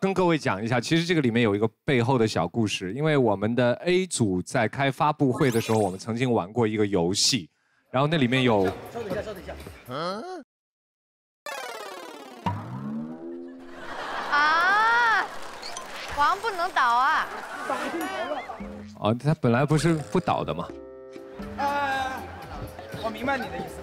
跟各位讲一下，其实这个里面有一个背后的小故事，因为我们的 A 组在开发布会的时候，我们曾经玩过一个游戏，然后那里面有。稍等一下，稍等一下。啊，王不能倒啊！哦，他本来不是不倒的吗？呃，我明白你的意思。